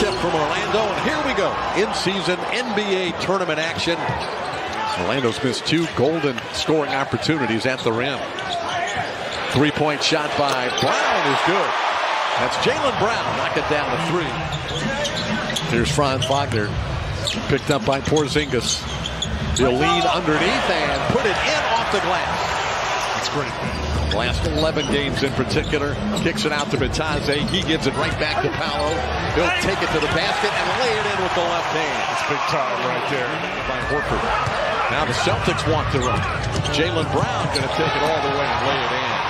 tip from Orlando, and here we go. In-season NBA tournament action. Orlando's missed two golden scoring opportunities at the rim. Three-point shot by Brown is good. That's Jaylen Brown. Knock it down to three. Here's Franz Wagner. Picked up by Porzingis. He'll lean underneath and put it in off the glass. That's great. Last 11 games in particular. Kicks it out to Bitadze. He gives it right back to Paolo. He'll take it to the basket and lay it in with the left hand. That's big time right there. By Horford. Now the Celtics want to run. Jaylen Brown going to take it all the way and lay it in.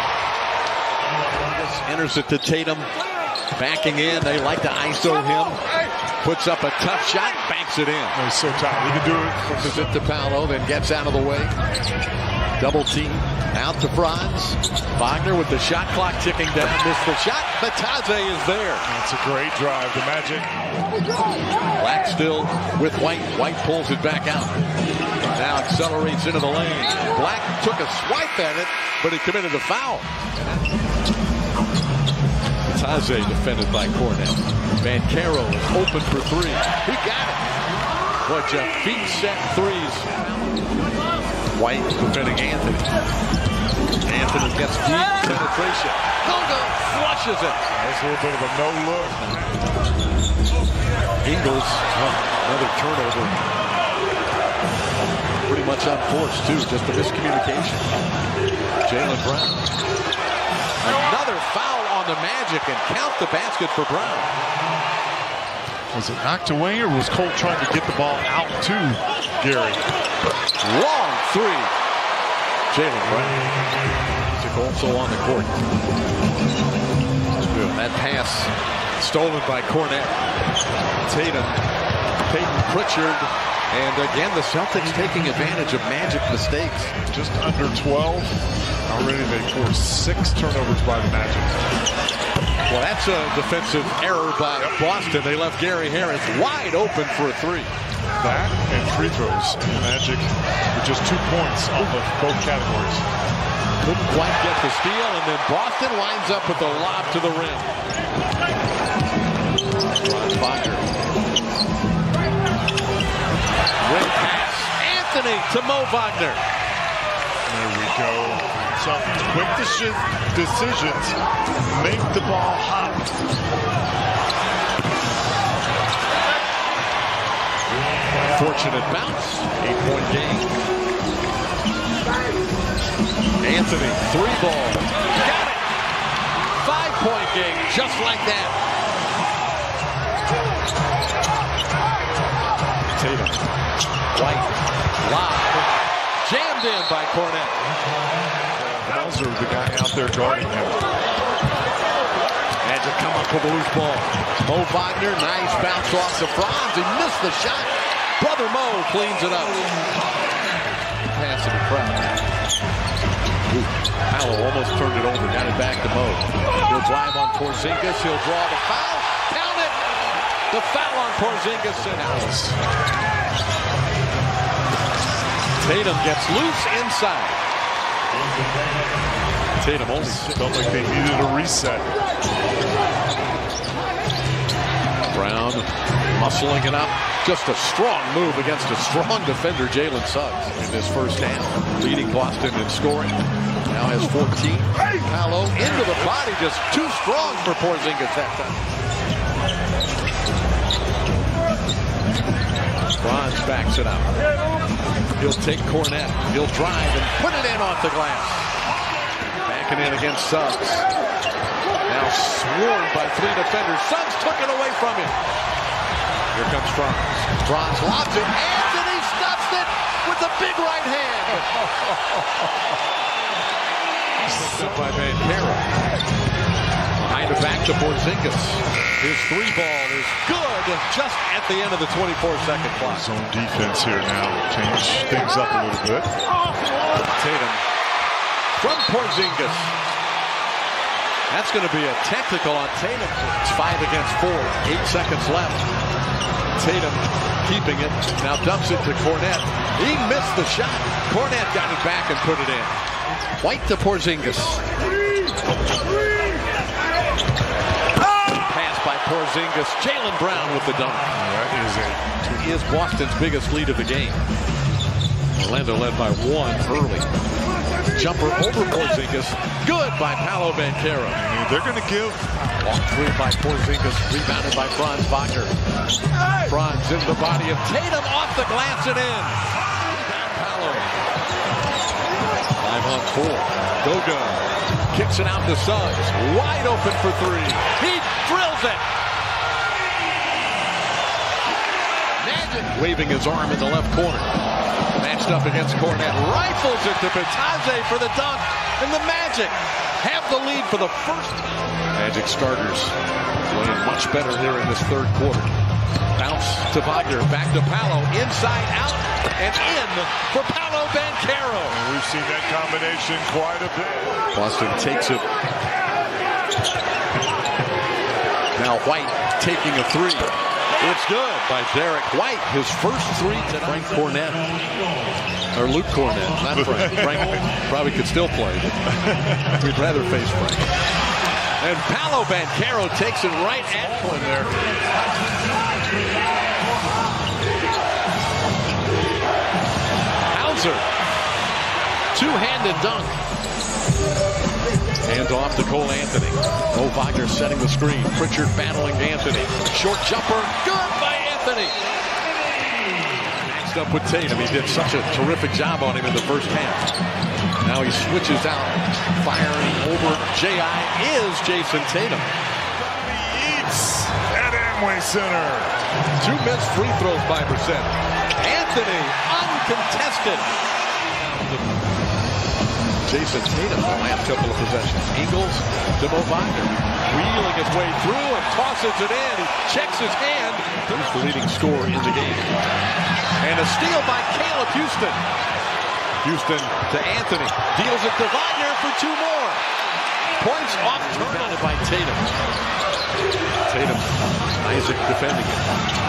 Enters it to Tatum. Backing in. They like to ISO him. Puts up a tough shot. Banks it in. He's so tight. He can do it. Pushes it to Paolo. Then gets out of the way. Double team. Out to Franz. Wagner with the shot clock ticking down. Missed the shot. Bitadze is there. That's a great drive. The Magic. Black still with White. White pulls it back out. Now accelerates into the lane. Black took a swipe at it, but he committed a foul. Bitadze defended by Kornet. Banchero is open for three. He got it. What a feet set threes. White defending Anthony. Anthony gets deep penetration. Goga flushes it. That's a little bit of a no look. Ingles, oh, another turnover. Pretty much unforced, too. Just a miscommunication. Jaylen Brown. Another foul on the Magic and count the basket for Brown. Was it knocked away or was Colt trying to get the ball out to Gary? Long three. Jaylen Brown. Magic also on the court. That pass stolen by Kornet. Tatum. Payton Pritchard. And again, the Celtics taking advantage of Magic mistakes. Just under 12. Already they forced six turnovers by the Magic. Well, that's a defensive error by Boston. They left Gary Harris wide open for a three. That and free throws. Magic with just two points off of both categories. Couldn't quite get the steal, and then Boston winds up with a lob to the rim. Ron. Rim pass. Anthony to Mo Wagner. There we go. Some quick deci decisions make the ball hot. Fortunate bounce. Eight-point game. Anthony, three ball. Got it! Five-point game, just like that. In by Kornet. Bowser, the guy out there guarding him. Magic come up with a loose ball. Mo Wagner, nice bounce off the Franz. He missed the shot. Brother Mo cleans it up. Pass to the crowd. Almost turned it over, got it back to Mo. He'll drive on Porzingis. He'll draw the foul. Count it. The foul on Porzingis and out. Tatum gets loose inside. Tatum only Felt like they needed a reset. Brown muscling it up. Just a strong move against a strong defender, Jalen Suggs, in this first half. Leading Boston in scoring. Now has 14. Paolo into the body, just too strong for Porzingis that time. Franz backs it up. He'll take Kornet. He'll drive and put it in off the glass. Backing in against Suggs. Now swarmed by three defenders. Suggs took it away from him. Here comes Franz. Franz lobs it. Anthony stops it with a big right hand. By Banchero. Behind back to Porzingis. His three ball is good just at the end of the 24-second clock. Zone defense here now. Change things up a little bit. Tatum from Porzingis. That's going to be a technical on Tatum. It's five against four. Eight seconds left. Tatum keeping it. Now dumps it to Kornet. He missed the shot. Kornet got it back and put it in. White to Porzingis. Pass by Porzingis. Jaylen Brown with the dunk. That is a He is Boston's biggest lead of the game. Orlando led by one early. Jumper over Porzingis. Good by Paolo Banchero. they're going to give Long three by Porzingis. Rebounded by Franz Wagner. Franz into the body of Tatum off the glass and in. Paolo. Five on four. Goga kicks it out to Suggs. Wide open for three. He drills it. Magic waving his arm in the left corner. Matched up against Kornet. Rifles it to Bitadze for the dunk. And the Magic have the lead for the first. Magic starters playing much better here in this third quarter. Bounce to Wagner. Back to Paolo. Inside out and in for Paolo Banchero. We've seen that combination quite a bit. Boston takes it. Now White taking a three. It's good by Derrick White. His first three tonight. Frank Kornet. Or Luke Kornet, not Frank. Frank probably could still play, we'd rather face Frank. And Paolo Banchero takes it right at him there. Two-handed dunk. Hands off to Cole Anthony. Mo Wagner setting the screen. Pritchard battling Anthony. Short jumper. Good by Anthony. Matched up with Tatum. He did such a terrific job on him in the first half. Now he switches out. Firing over J.I. is Jayson Tatum. Eats at Amway Center. Two missed free throws by Brissett. Anthony uncontested. Jayson Tatum the last couple of possessions. Ingles to Mo Wagner. Wheeling his way through and tosses it in. He checks his hand. He's the leading scorer in the game. And a steal by Caleb Houstan. Houstan to Anthony. Deals it to Wagner for two more. Points off turnover by Tatum. Tatum. Isaac defending it.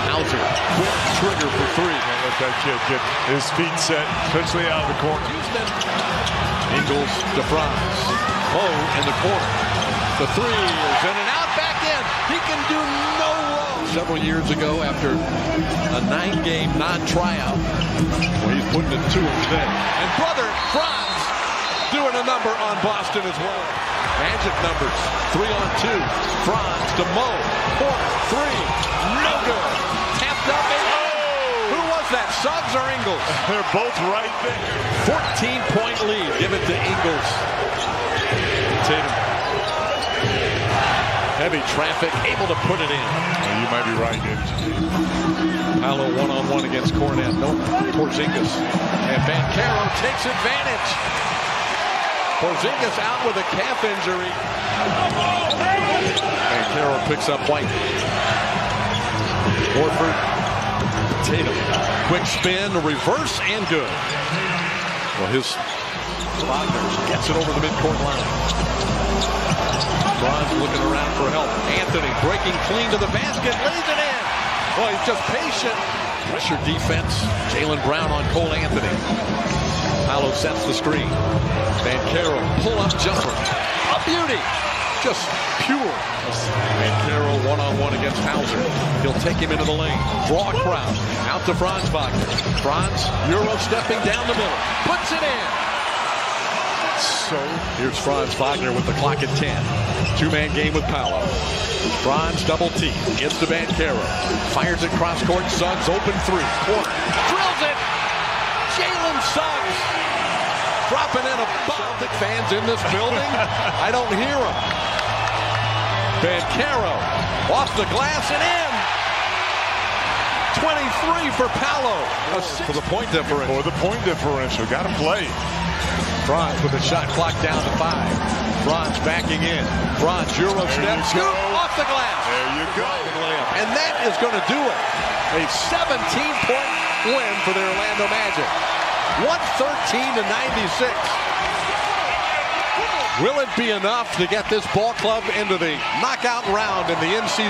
Hauser. Quick trigger for three. Can't let that kid get his feet set, especially out of the corner. Houstan. Ingles to Franz. Mo in the corner. The three is in and out, back in. He can do no wrong. Several years ago, after a nine-game non-tryout, well, he's putting it to him today. And brother Franz doing a number on Boston as well. Magic numbers, three on two. Franz to Mo, corner, three, no good. Tapped up, and oh! who was that, Suggs or Ingles? They're both right there. 14-point lead. Give it to Ingles. Tatum. Heavy traffic, able to put it in. You might be right, David. Paolo one-on-one against Kornet. No Porzingis. And Banchero takes advantage. Porzingis out with a calf injury. And Carroll picks up White. Horford. Tatum. Quick spin, reverse, and good. Well, his Wagner gets it over the midcourt line. Franz looking around for help. Anthony breaking clean to the basket, lays it in. Well, he's just patient. Pressure defense. Jaylen Brown on Cole Anthony. Paolo sets the screen. Banchero pull up jumper. A beauty. Just pure. Banchero one-on-one against Hauser. He'll take him into the lane. Draw a crowd. Out to Franz Wagner. Franz, Euro stepping down the middle. Puts it in. So here's Franz Wagner with the clock at 10. Two-man game with Paolo. Franz double T. Gets to Banchero. Fires it cross court. Suggs open three. Corner. Jalen Suggs. Dropping in a Celtic fans in this building. I don't hear them. Banchero off the glass and in. 23 for Paolo. For the point differential. For the point differential. Got to play. Franz with the shot clock down to five. Franz backing in. Franz Euro step. Scoop off the glass. There you go. And that is going to do it. A 17-point win for the Orlando Magic. 113 to 96. Will it be enough to get this ball club into the knockout round in the NCAA?